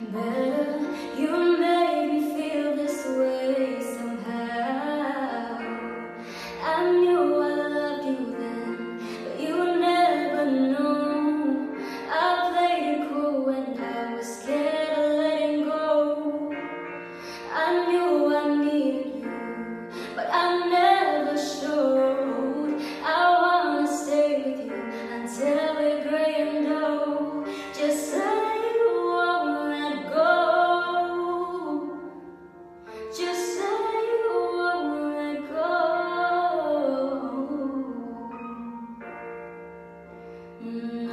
Better, you made me feel this way somehow. I knew I loved you then, but you never know. I played it cool when I was scared. Mm.